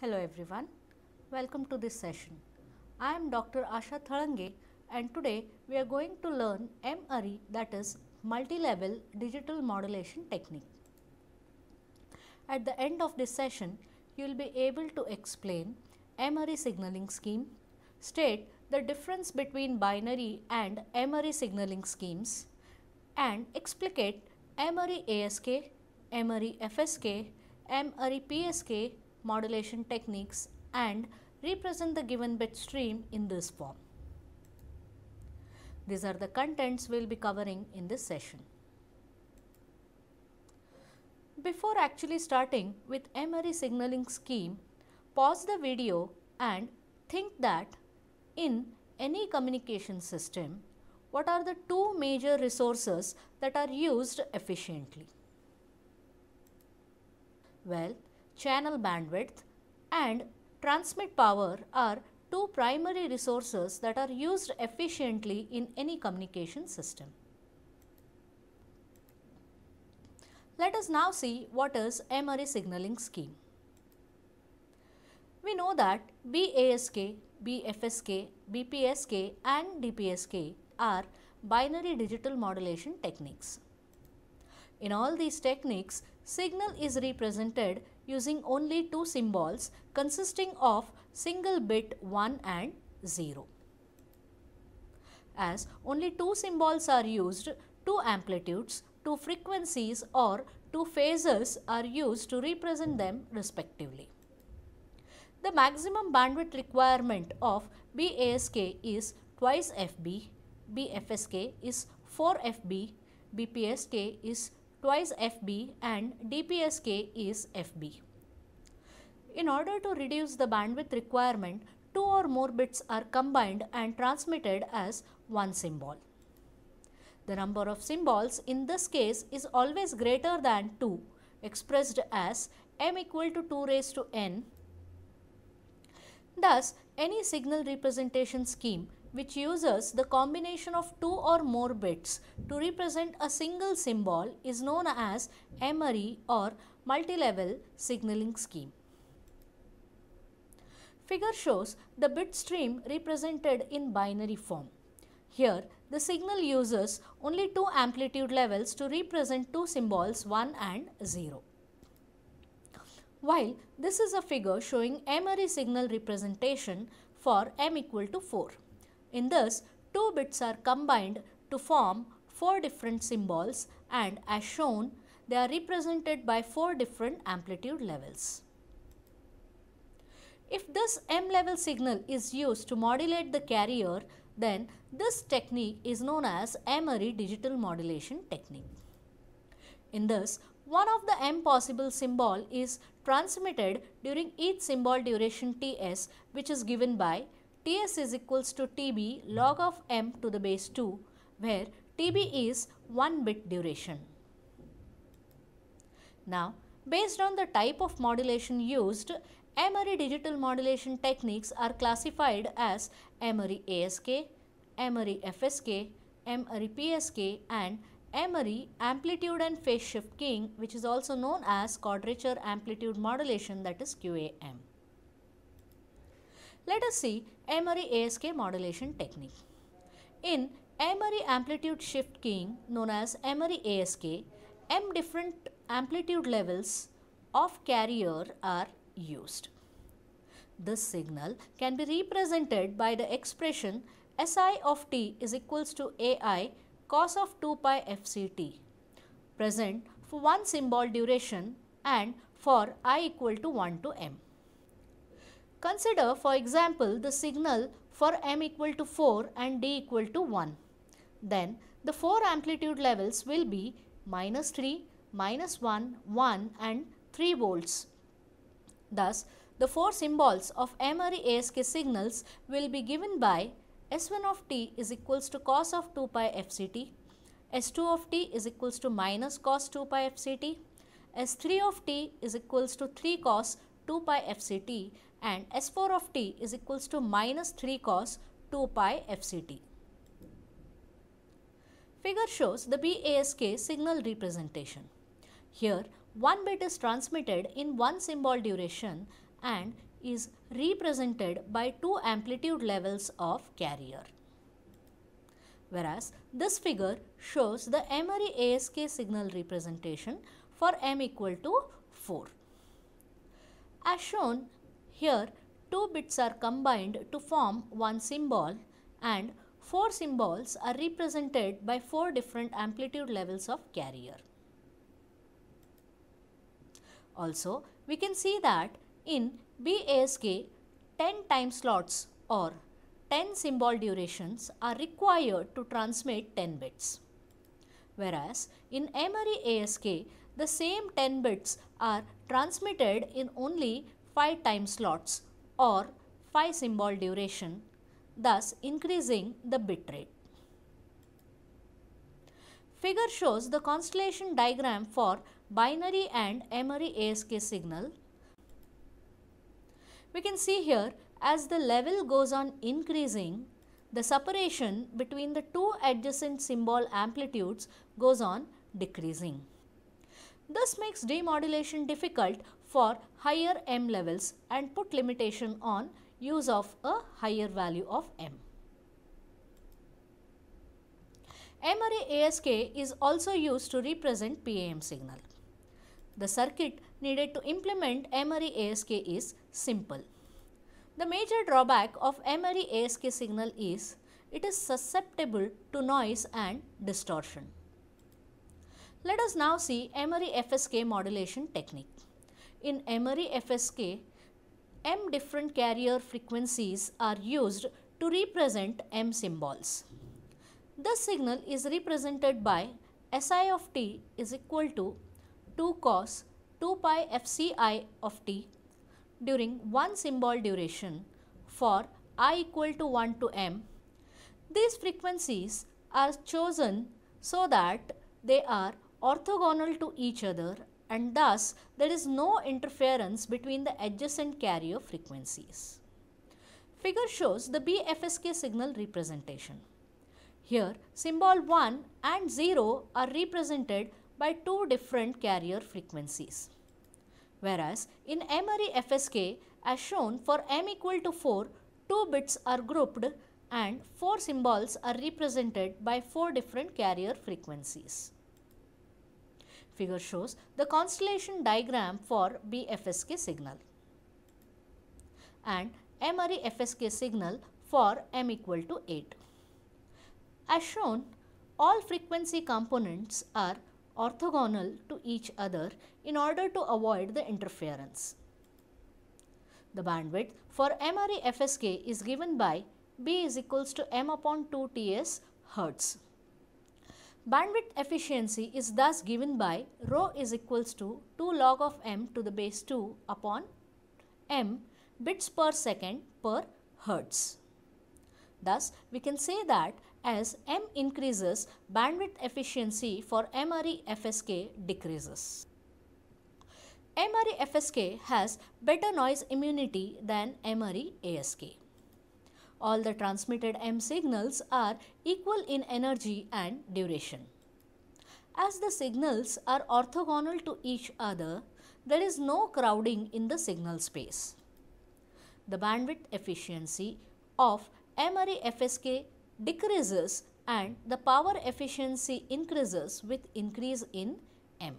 Hello everyone, welcome to this session. I am Dr. Asha Thalange and today we are going to learn M-ary that is multi-level digital modulation technique. At the end of this session, you will be able to explain M-ary signaling scheme, state the difference between binary and M-ary signaling schemes and explicate M-ary ASK, M-ary FSK, M-ary PSK modulation techniques and represent the given bit stream in this form. These are the contents we will be covering in this session. Before actually starting with M-ary signaling scheme, pause the video and think that in any communication system, what are the two major resources that are used efficiently? Well, channel bandwidth and transmit power are two primary resources that are used efficiently in any communication system. Let us now see what is M-ary signaling scheme. We know that BASK, BFSK, BPSK and DPSK are binary digital modulation techniques. In all these techniques, signal is represented using only two symbols consisting of single bit 1 and 0. As only two symbols are used, two amplitudes, two frequencies or two phases are used to represent them respectively. The maximum bandwidth requirement of BASK is twice FB, BFSK is 4 FB, BPSK is twice FB and DPSK is FB. In order to reduce the bandwidth requirement, two or more bits are combined and transmitted as one symbol. The number of symbols in this case is always greater than 2 expressed as m equal to 2 raised to n. Thus, any signal representation scheme which uses the combination of two or more bits to represent a single symbol is known as M-ary or multi-level signaling scheme. Figure shows the bit stream represented in binary form. Here, the signal uses only two amplitude levels to represent two symbols 1 and 0. While this is a figure showing M-ary signal representation for m equal to 4. In this, two bits are combined to form four different symbols and as shown, they are represented by four different amplitude levels. If this M level signal is used to modulate the carrier, then this technique is known as M-ary digital modulation technique. In this, one of the M possible symbol is transmitted during each symbol duration Ts which is given by Ts is equals to Tb log of m to the base 2 where Tb is 1 bit duration. Now, based on the type of modulation used, M-ary digital modulation techniques are classified as M-ary ASK, M-ary FSK, M-ary PSK and M-ary amplitude and phase shift keying which is also known as quadrature amplitude modulation that is QAM. Let us see M-ary ASK modulation technique. In M-ary amplitude shift keying known as M-ary ASK, M different amplitude levels of carrier are used. This signal can be represented by the expression Si of t is equals to Ai cos of 2 pi fct present for one symbol duration and for i equal to 1 to m. Consider for example the signal for m equal to 4 and d equal to 1. Then the 4 amplitude levels will be minus 3, minus 1, 1 and 3 volts. Thus, the four symbols of M-ary ASK signals will be given by S1 of t is equals to cos of 2 pi fct, S2 of t is equals to minus cos 2 pi fct, S3 of t is equals to 3 cos 2 pi fct and S4 of t is equals to minus 3 cos 2 pi fct. Figure shows the BASK signal representation. Here, one bit is transmitted in one symbol duration and is represented by two amplitude levels of carrier. Whereas this figure shows the M-ary ASK signal representation for m equal to 4. As shown here, two bits are combined to form one symbol and four symbols are represented by four different amplitude levels of carrier. Also, we can see that in BASK 10 time slots or 10 symbol durations are required to transmit 10 bits. Whereas in M-ary ASK, the same 10 bits are transmitted in only 5 time slots or 5 symbol duration, thus increasing the bit rate. Figure shows the constellation diagram for binary and M-ary ASK signal. We can see here as the level goes on increasing, the separation between the two adjacent symbol amplitudes goes on decreasing. This makes demodulation difficult for higher M levels and put limitation on use of a higher value of M. M-ary ASK is also used to represent PAM signal. The circuit needed to implement M-ary ASK is simple. The major drawback of M-ary ASK signal is it is susceptible to noise and distortion. Let us now see M-ary FSK modulation technique. In M-ary FSK, M different carrier frequencies are used to represent M symbols. This signal is represented by Si of t is equal to 2 cos 2 pi fci of t during one symbol duration for i equal to 1 to m. These frequencies are chosen so that they are orthogonal to each other and thus there is no interference between the adjacent carrier frequencies. Figure shows the BFSK signal representation. Here symbol 1 and 0 are represented by two different carrier frequencies. Whereas in M-ary FSK as shown for m equal to 4, two bits are grouped and four symbols are represented by four different carrier frequencies. Figure shows the constellation diagram for BFSK signal and M-ary FSK signal for m equal to 8. As shown, all frequency components are orthogonal to each other in order to avoid the interference. The bandwidth for M-ary FSK is given by B is equals to m upon 2 Ts Hertz. Bandwidth efficiency is thus given by rho is equals to 2 log of m to the base 2 upon m bits per second per hertz. Thus, we can say that as m increases, bandwidth efficiency for M-ary FSK decreases. M-ary FSK has better noise immunity than M-ary ASK. All the transmitted M signals are equal in energy and duration. As the signals are orthogonal to each other, there is no crowding in the signal space. The bandwidth efficiency of M-ary FSK decreases and the power efficiency increases with increase in M.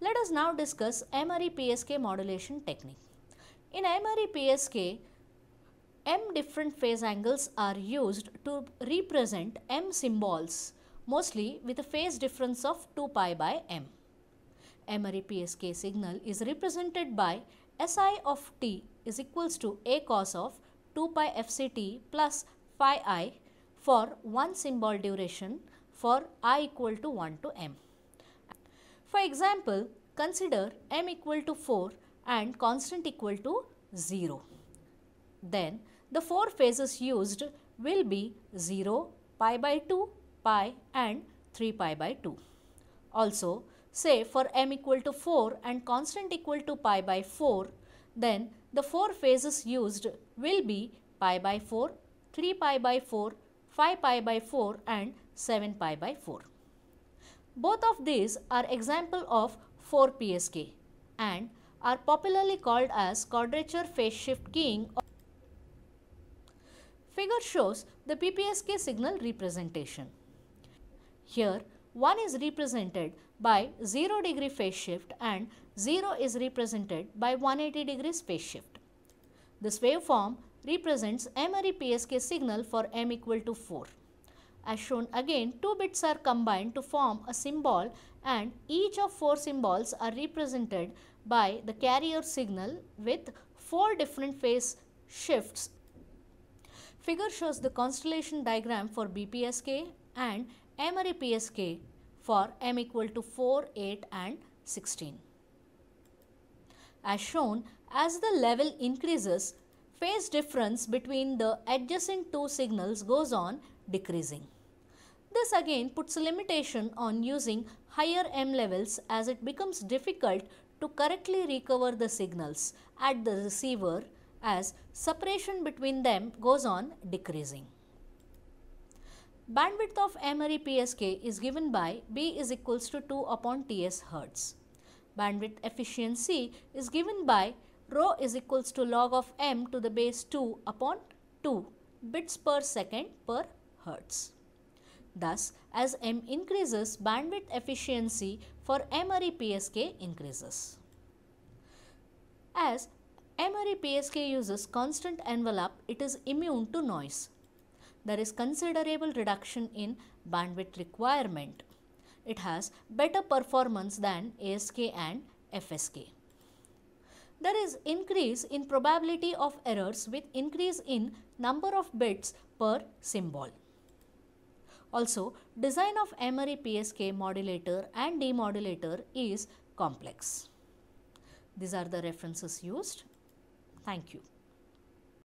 Let us now discuss M-ary PSK modulation technique. In M-ary PSK, M different phase angles are used to represent M symbols mostly with a phase difference of 2 pi by M. M-ary PSK signal is represented by Si of t is equals to a cos of 2 pi fct plus phi i for one symbol duration for i equal to 1 to m. For example, consider m equal to 4 and constant equal to 0. Then the four phases used will be 0, pi by 2, pi and 3 pi by 2. Also, say for m equal to 4 and constant equal to pi by 4, then the four phases used will be pi by 4, 3 pi by 4, 5 pi by 4 and 7 pi by 4. Both of these are example of 4 PSK and are popularly called as quadrature phase shift keying. Figure shows the BPSK signal representation. Here 1 is represented by 0 degree phase shift and 0 is represented by 180 degree phase shift. This waveform represents M-ary PSK signal for m equal to 4. As shown again, two bits are combined to form a symbol and each of four symbols are represented by the carrier signal with four different phase shifts. Figure shows the constellation diagram for BPSK and M-ary PSK for m equal to 4, 8 and 16. As shown, as the level increases, phase difference between the adjacent two signals goes on decreasing. This again puts a limitation on using higher M levels as it becomes difficult to correctly recover the signals at the receiver as separation between them goes on decreasing. Bandwidth of M-ary PSK is given by B is equals to 2 upon Ts Hertz. Bandwidth efficiency is given by rho is equals to log of m to the base 2 upon 2 bits per second per hertz. Thus, as m increases, bandwidth efficiency for M-ary PSK increases. As M-ary PSK uses constant envelope, it is immune to noise there is considerable reduction in bandwidth requirement. It has better performance than ASK and FSK. There is increase in probability of errors with increase in number of bits per symbol. Also, design of M-ary PSK modulator and demodulator is complex. These are the references used. Thank you.